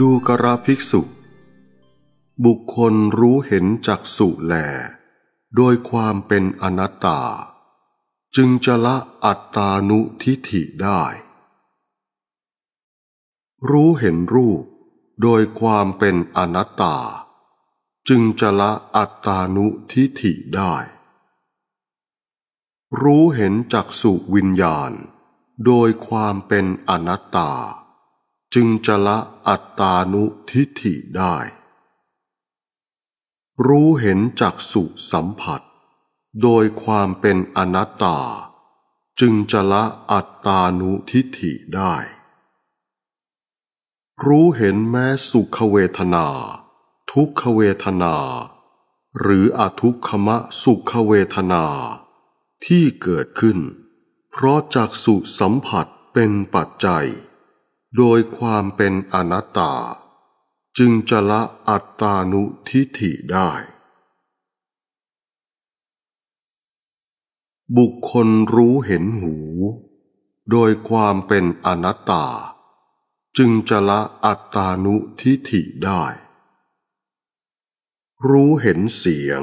ดูกระภิกษุ บุคคลรู้เห็นจักสุแล โดยความเป็นอนัตตา จึงจะละอัตตานุทิฏฐิได้ รู้เห็นรูป โดยความเป็นอนัตตา จึงจะละอัตตานุทิฏฐิได้ รู้เห็นจักสุวิญญาณ โดยความเป็นอนัตตา จึงจะละอัตตานุทิฏฐิได้ รู้เห็นจักสุสัมผัส โดยความเป็นอนัตตา จึงจะละอัตตานุทิฏฐิได้ รู้เห็นแม้สุขเวทนา ทุกขเวทนา หรืออทุกขมะสุขเวทนา ที่เกิดขึ้น เพราะจากสุสัมผัสเป็นปัจจัย โดยความเป็นอนัตตา จึงจะละอัตตานุทิฏฐิได้ บุคคลรู้เห็นหู โดยความเป็นอนัตตา จึงจะละอัตตานุทิฏฐิได้ รู้เห็นเสียง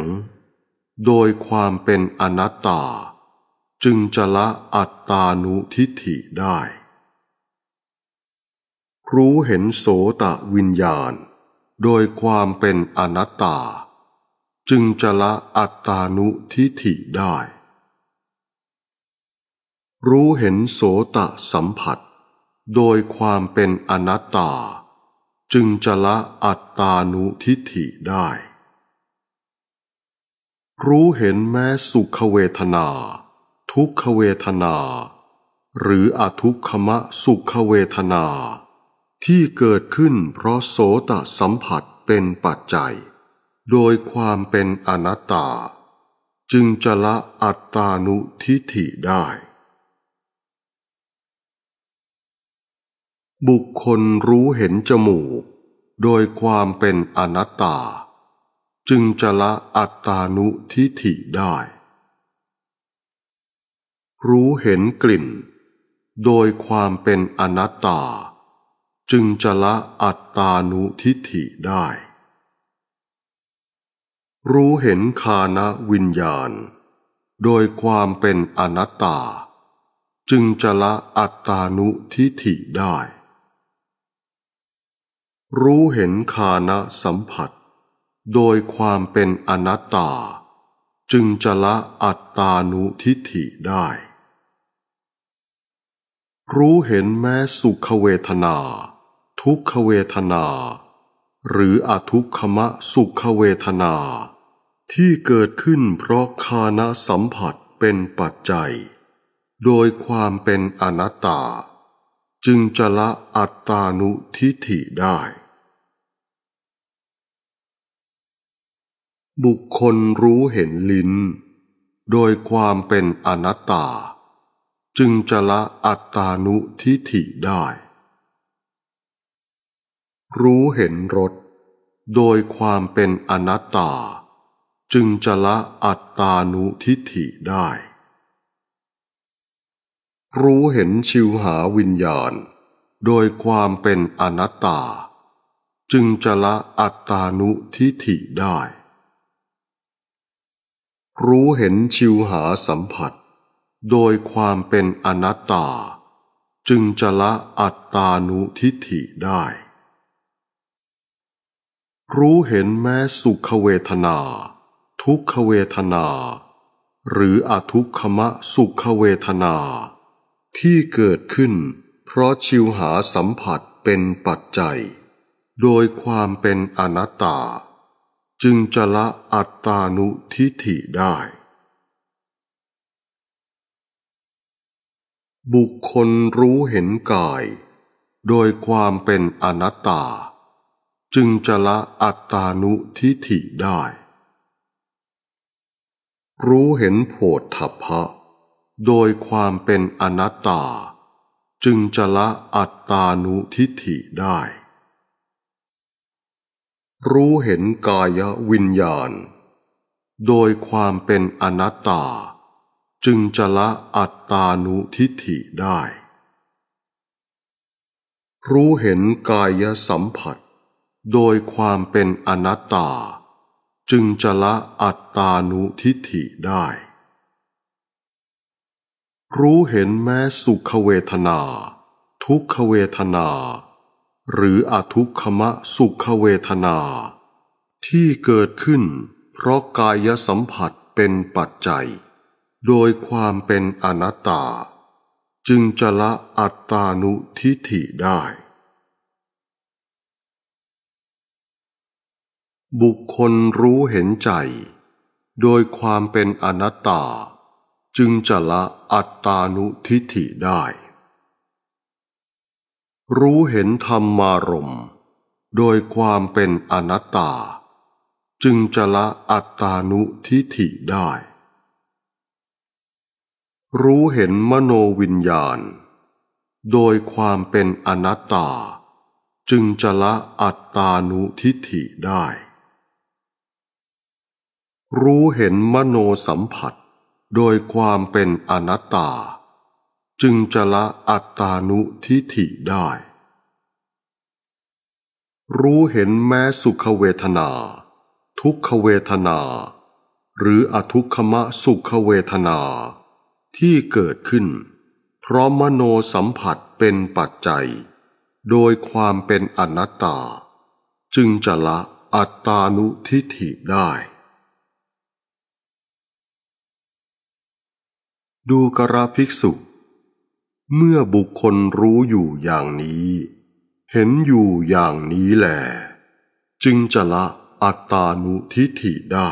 โดยความเป็นอนัตตา จึงจะละอัตตานุทิฏฐิได้ รู้เห็นโสตวิญญาณ โดยความเป็นอนัตตา จึงจะละอัตตานุทิฏฐิได้ รู้เห็นโสตสัมผัส โดยความเป็นอนัตตา จึงจะละอัตตานุทิฏฐิได้ รู้เห็นแม้สุขเวทนา ทุกขเวทนา หรืออทุกขมะสุขเวทนา ที่เกิดขึ้นเพราะโสตสัมผัสเป็นปัจจัย โดยความเป็นอนัตตา จึงจะละอัตตานุทิฏฐิได้ บุคคลรู้เห็นจมูก โดยความเป็นอนัตตา จึงจะละอัตตานุทิฏฐิได้ รู้เห็นกลิ่น โดยความเป็นอนัตตา จึงจะละอัตตานุทิฏฐิได้ รู้เห็นคานวิญญาณ โดยความเป็นอนัตตา จึงจะละอัตตานุทิฏฐิได้ รู้เห็นคานะสัมผัส โดยความเป็นอนัตตา จึงจะละอัตตานุทิฏฐิได้รู้เห็นแม้สุขเวทนา ทุกขเวทนา หรืออทุกขมะสุขเวทนา ที่เกิดขึ้นเพราะคานะสัมผัสเป็นปัจจัย โดยความเป็นอนัตตา จึงจะละอัตตานุทิฏฐิได้ บุคคลรู้เห็นลิ้น โดยความเป็นอนัตตา จึงจะละอัตตานุทิฏฐิได้ รู้เห็นรสโดยความเป็นอนัตตา จึงจะละอัตตานุทิฏฐิได้ รู้เห็นชิวหาวิญญาณ โดยความเป็นอนัตตา จึงจะละอัตตานุทิฏฐิได้ รู้เห็นชิวหาสัมผัส โดยความเป็นอนัตตา จึงจะละอัตตานุทิฏฐิได้ รู้เห็นแม้สุขเวทนา ทุกขเวทนา หรืออทุกขมะสุขเวทนา ที่เกิดขึ้น เพราะชิวหาสัมผัสเป็นปัจจัย โดยความเป็นอนัตตา จึงจะละอัตตานุทิฏฐิได้ บุคคลรู้เห็นกาย โดยความเป็นอนัตตา จึงจะละอัตตานุทิฏฐิได้ รู้เห็นโผฏฐัพพะ โดยความเป็นอนัตตา จึงจะละอัตตานุทิฏฐิได้ รู้เห็นกายวิญญาณ โดยความเป็นอนัตตา จึงจะละอัตตานุทิฏฐิได้ รู้เห็นกายสัมผัส โดยความเป็นอนัตตา จึงจะละอัตตานุทิฏฐิได้ รู้เห็นแม้สุขเวทนา ทุกขเวทนา หรืออทุกขมะสุขเวทนา ที่เกิดขึ้น เพราะกายสัมผัสเป็นปัจจัย โดยความเป็นอนัตตา จึงจะละอัตตานุทิฏฐิได้ บุคคลรู้เห็นใจ โดยความเป็นอนัตตา จึงจะละอัตตานุทิฏฐิได้ รู้เห็นธรรมารมณ์โดยความเป็นอนัตตา จึงจะละอัตตานุทิฏฐิได้ รู้เห็นมโนวิญญาณ โดยความเป็นอนัตตา จึงจะละอัตตานุทิฏฐิได้ รู้เห็นมโนสัมผัส โดยความเป็นอนัตตา จึงจะละอัตตานุทิฏฐิได้ รู้เห็นแม้สุขเวทนา ทุกขเวทนา หรืออทุกขมะสุขเวทนา ที่เกิดขึ้น เพราะมโนสัมผัสเป็นปัจจัย โดยความเป็นอนัตตา จึงจะละอัตตานุทิฏฐิได้ ดูกระภิกษุ เมื่อบุคคลรู้อยู่อย่างนี้ เห็นอยู่อย่างนี้แหลจึงจะละอัตตานุทิฏฐิได้